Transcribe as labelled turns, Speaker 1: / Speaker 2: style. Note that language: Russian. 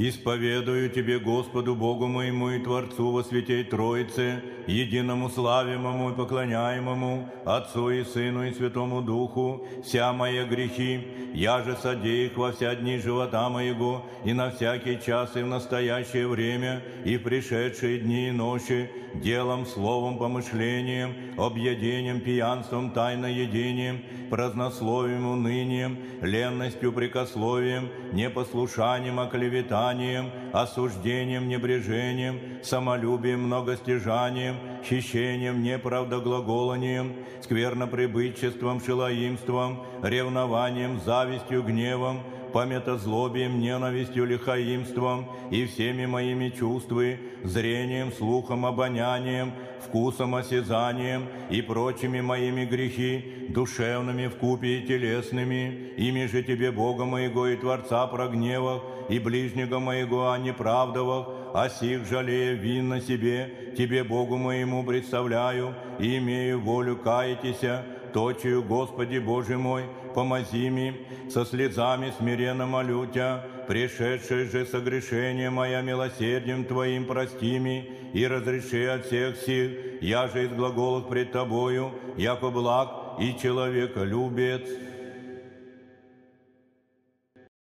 Speaker 1: Исповедую Тебе, Господу Богу моему и Творцу во святей Троице, единому славимому и поклоняемому, Отцу и Сыну и Святому Духу, вся мои грехи, я же содей их во вся дни живота моего, и на всякий час и в настоящее время, и в пришедшие дни и ночи, делом, словом, помышлением, объедением, пьянством, тайноедением, празднословием, унынием, ленностью, прикословием, непослушанием, оклеветанием, осуждением, небрежением, самолюбием, многостяжанием, хищением, неправдоглаголанием, скверноприбытчеством, шилоимством, ревнованием, завистью, гневом, пометозлобием, ненавистью, лихаимством и всеми моими чувствами, зрением, слухом, обонянием, вкусом, осязанием и прочими моими грехи, душевными, вкупе и телесными, ими же Тебе, Бога моего и Творца, прогневах, и ближнего моего о неправдовах, о сих жалея вин на себе, Тебе, Богу моему, представляю, и имею волю каятися, точию, Господи Боже мой, помози ми, со слезами смиренно молю Тя, пришедшее же согрешение моя милосердием Твоим прости ми, и разреши от всех сил, я же из глаголов пред Тобою, яко благ и человеколюбец.